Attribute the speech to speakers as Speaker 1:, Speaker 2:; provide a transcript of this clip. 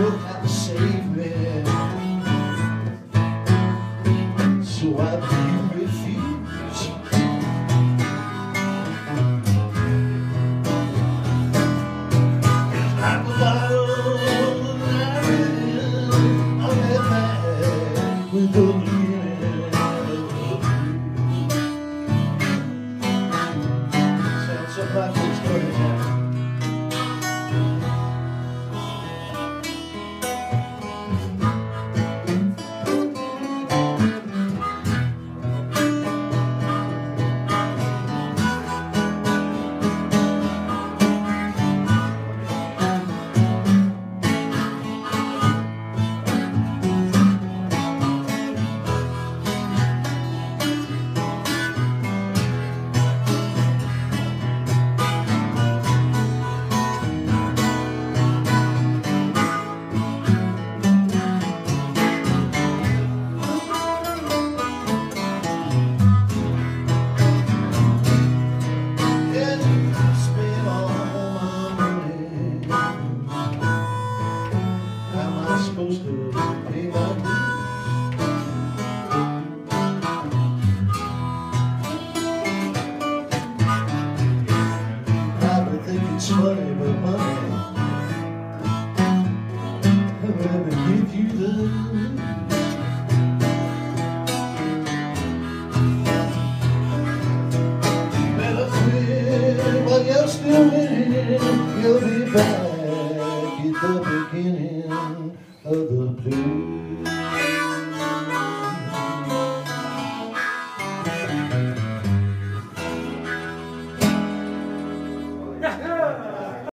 Speaker 1: Oh, you know think it's funny, but money will never give you the Better quit while you're still winning. You'll be back at the beginning of the blues.